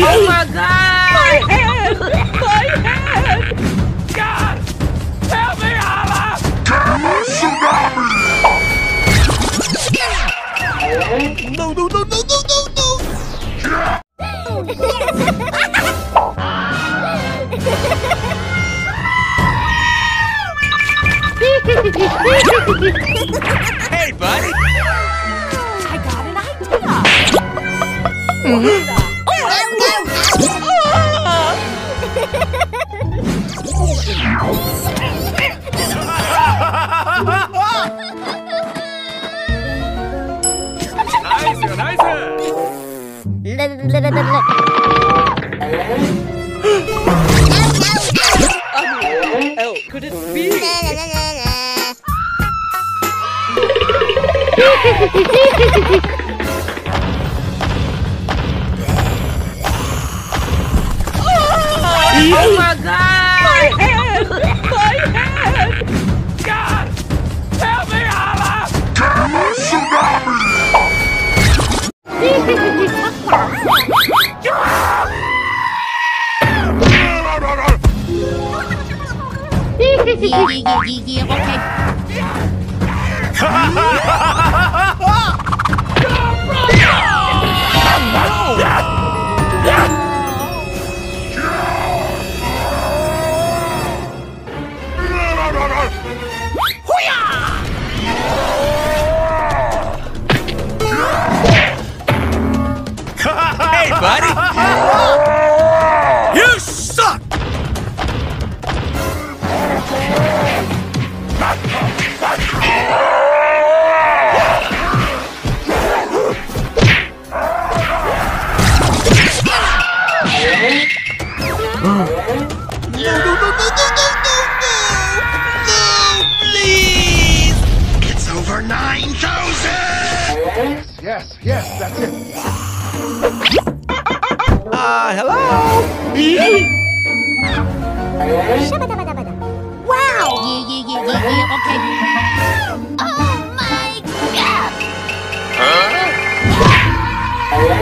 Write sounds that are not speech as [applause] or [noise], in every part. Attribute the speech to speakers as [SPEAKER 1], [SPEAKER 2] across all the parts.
[SPEAKER 1] oh my god!
[SPEAKER 2] Hey, buddy!
[SPEAKER 3] I got an idea! Mm-hmm. gigi, gigi, okay.
[SPEAKER 2] hey, buddy!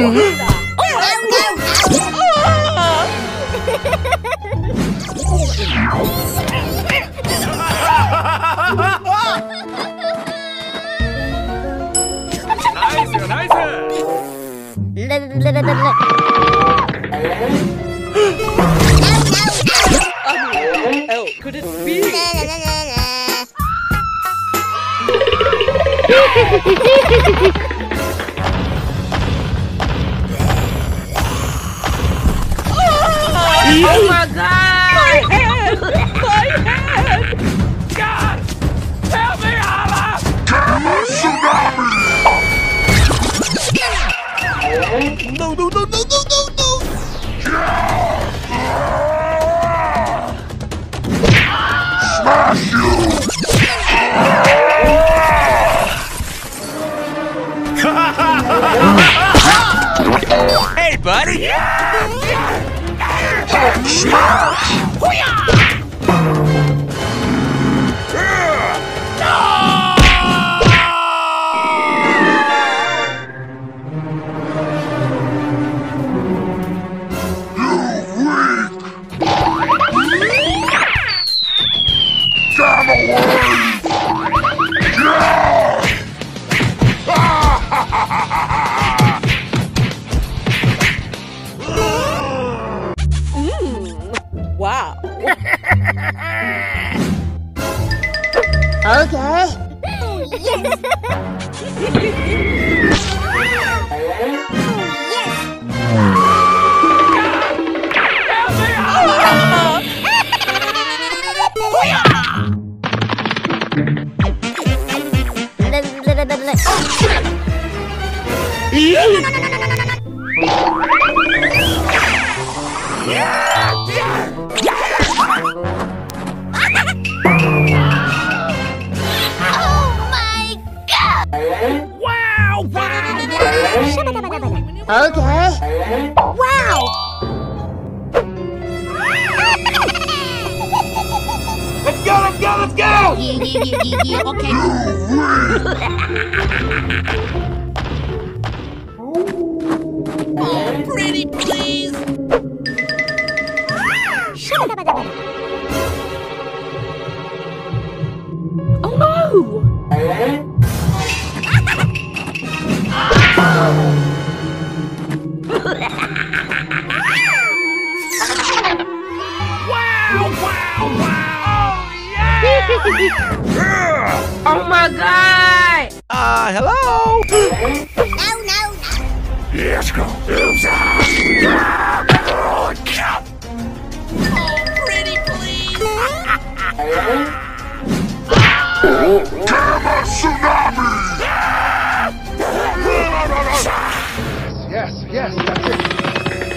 [SPEAKER 2] Hehehehe buddy!
[SPEAKER 3] Oh,
[SPEAKER 4] pretty
[SPEAKER 2] Yes, that's it.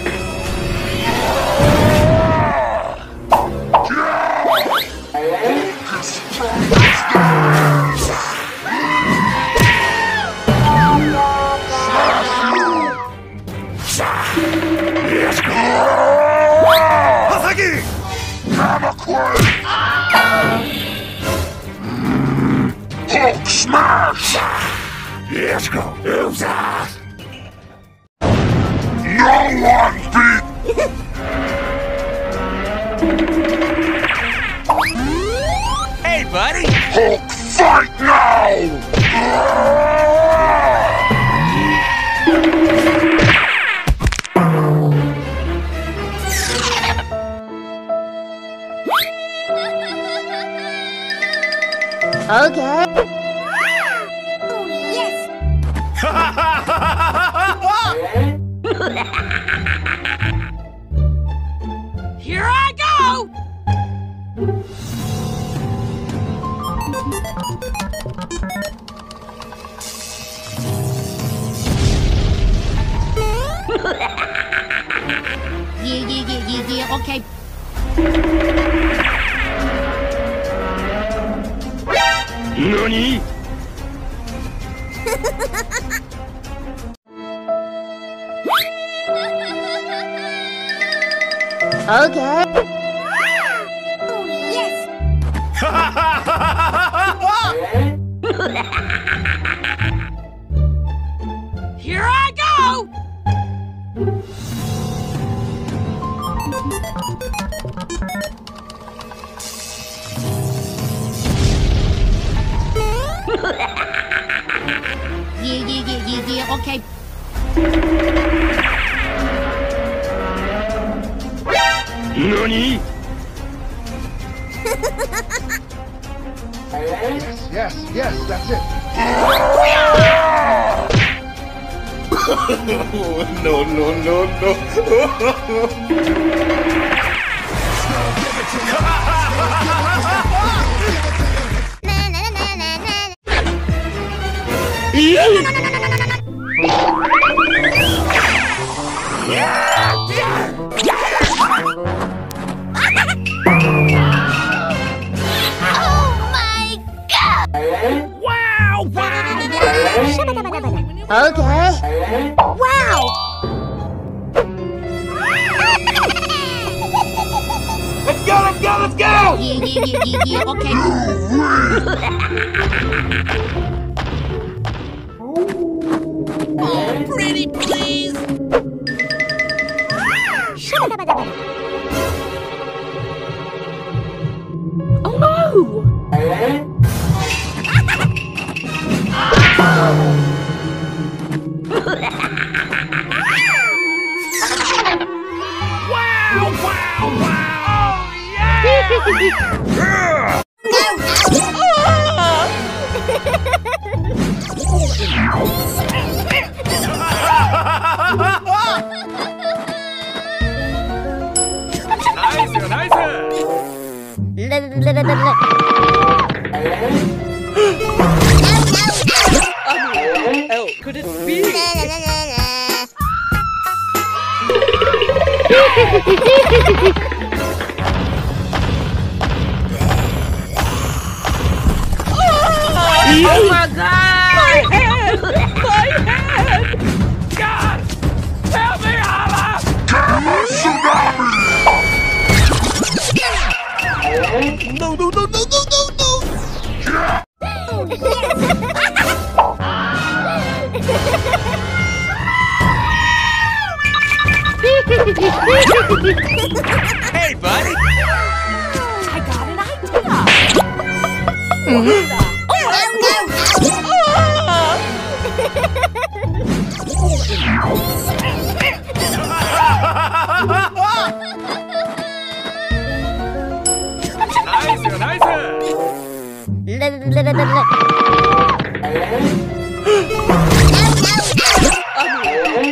[SPEAKER 3] Oh, yes.
[SPEAKER 4] Here I go.
[SPEAKER 3] Yeah, yeah, yeah, yeah, yeah, okay.
[SPEAKER 5] NANI? [laughs]
[SPEAKER 3] Oh, yes. [laughs] Yeah, yeah, yeah, yeah, yeah, okay.
[SPEAKER 5] NANI?
[SPEAKER 2] Yes, yes, yes, that's it. [laughs]
[SPEAKER 5] no, no, no, no.
[SPEAKER 3] Na, [laughs] Okay. Wow!
[SPEAKER 5] Let's go! Let's go! Let's go!
[SPEAKER 3] Yeah, yeah, yeah, yeah, yeah, okay. [laughs]
[SPEAKER 4] Oh, pretty please.
[SPEAKER 6] Oh no!
[SPEAKER 5] Wow! Wow! Wow! Oh yeah! [laughs]
[SPEAKER 3] Oh my god! My head! My head!
[SPEAKER 5] God help me Allah
[SPEAKER 7] no, no, no, no, no,
[SPEAKER 5] hey, buddy!
[SPEAKER 3] I got an idea!
[SPEAKER 5] Oh, let's go!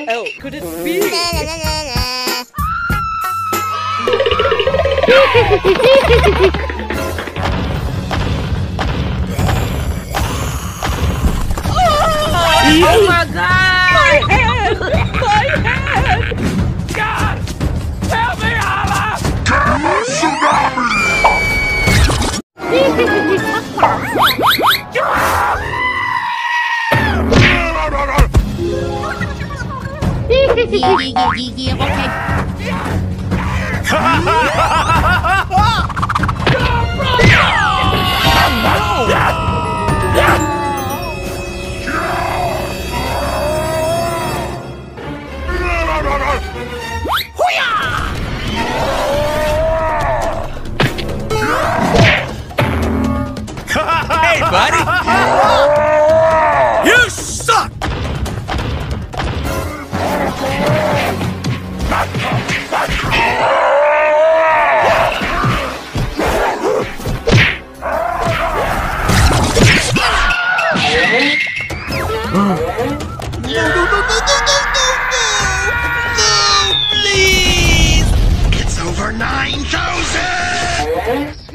[SPEAKER 3] oh, could it be? Oh my god! My head! My head!
[SPEAKER 5] God help me Allah
[SPEAKER 2] Yeah, yeah, yeah, yeah, yeah, okay.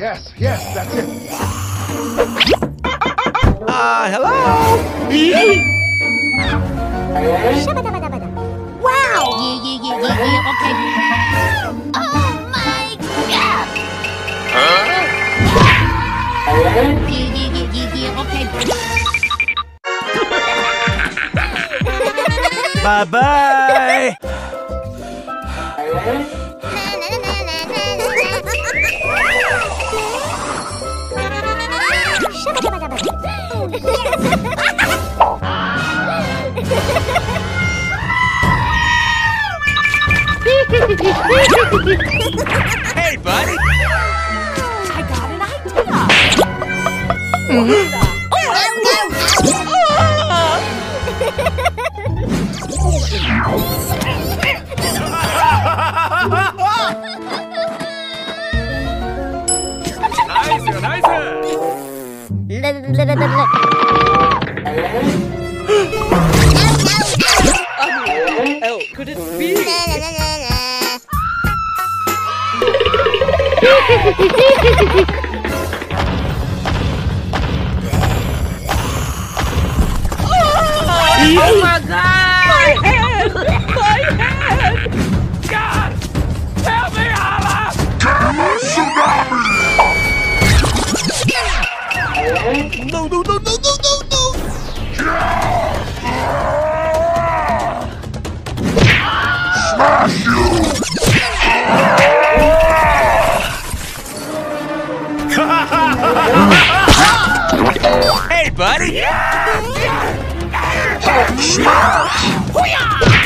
[SPEAKER 4] Yes, yes, that's it.
[SPEAKER 5] Uh hello
[SPEAKER 2] Wow! Yeah, yeah, yeah, yeah, yeah, okay. Oh my god! Yeah, yeah, yeah, yeah, yeah, okay.
[SPEAKER 5] Bye hey, buddy!
[SPEAKER 3] I got an idea! Mm -hmm.
[SPEAKER 5] oh, let's go! nice, nice! oh, no, no.
[SPEAKER 3] oh, could it be? Oh my god! My head! My head!
[SPEAKER 5] God help me Allah
[SPEAKER 7] No, no, no, no, no, no, no!
[SPEAKER 5] Buddy.
[SPEAKER 1] Wow. [laughs]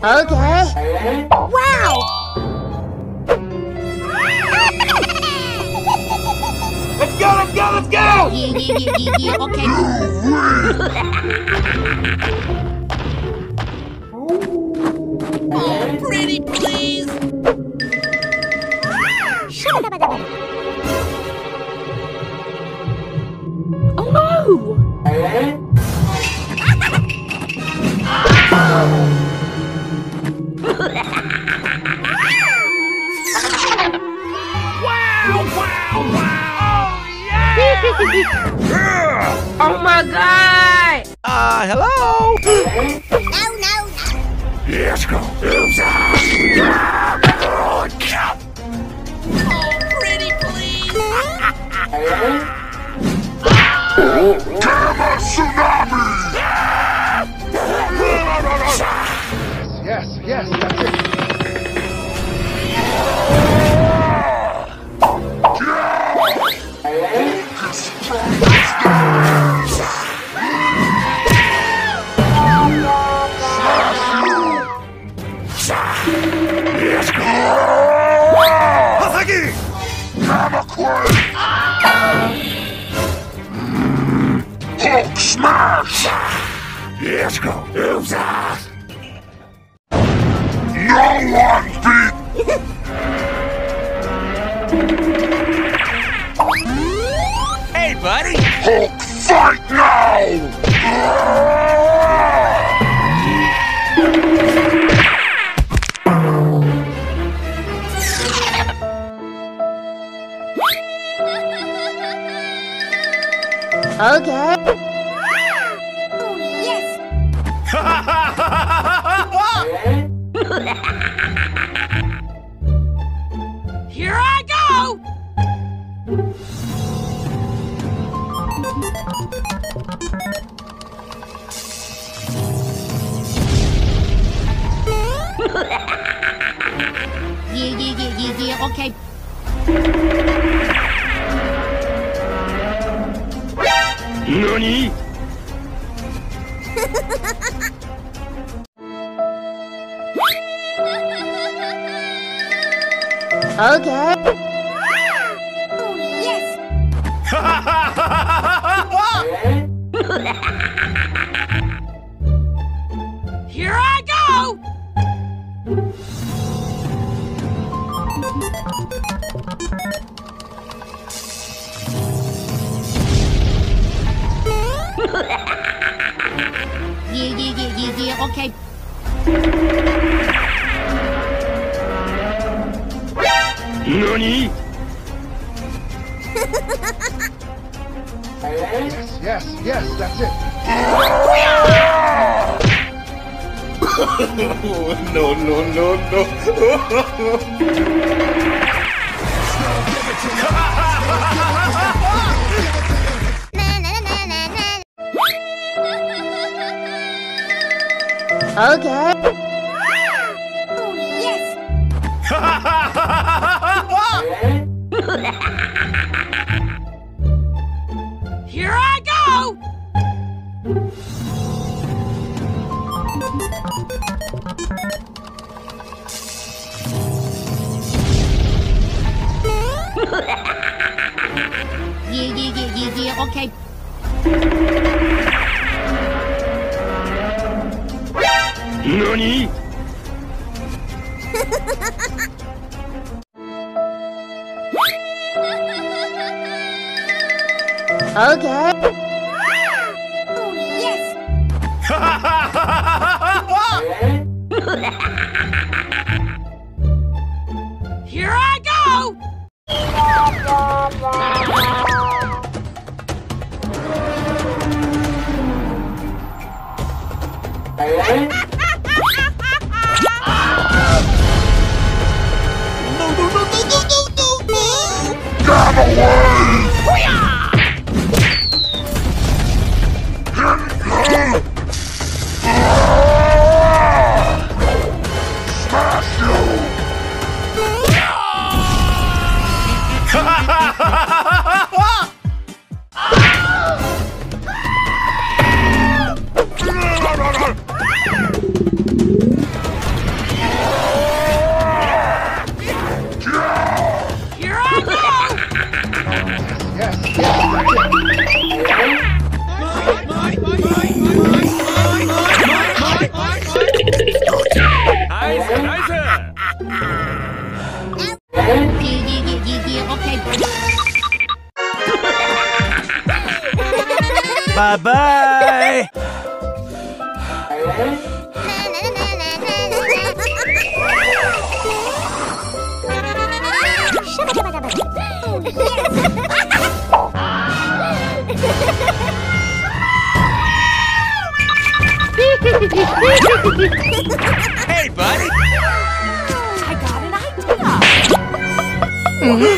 [SPEAKER 3] Okay. [laughs]
[SPEAKER 2] Wow! Let's go! Let's go! Let's go!
[SPEAKER 3] Yeah, yeah, yeah, yeah, yeah, okay.
[SPEAKER 5] Pretty
[SPEAKER 2] yeah! [laughs]
[SPEAKER 1] Oh my god!
[SPEAKER 5] Uh, hello?
[SPEAKER 3] No, no, no.
[SPEAKER 2] Let's go! Hulk smash! Let's go! No one beat
[SPEAKER 5] Hey, buddy!
[SPEAKER 2] Hulk fight now!
[SPEAKER 3] Okay. [laughs]
[SPEAKER 1] Here I go! [laughs]
[SPEAKER 3] Yeah, yeah, yeah, yeah, yeah, okay.
[SPEAKER 2] NANI?
[SPEAKER 3] Okay. Oh, yes.
[SPEAKER 1] Here I go!
[SPEAKER 3] Yeah, yeah, yeah, yeah, yeah, okay.
[SPEAKER 2] NANI?
[SPEAKER 4] Yes, yes, yes, that's it. [laughs]
[SPEAKER 2] no, no, no, no. [laughs]
[SPEAKER 3] Okay.
[SPEAKER 1] Here I go!
[SPEAKER 3] Yeah, yeah, yeah, yeah, yeah, okay.
[SPEAKER 2] NANI?
[SPEAKER 3] Okay. Oh, yes. [laughs] [laughs] Bye bye.
[SPEAKER 2] Hey, buddy!
[SPEAKER 8] I got an idea.
[SPEAKER 3] Nice,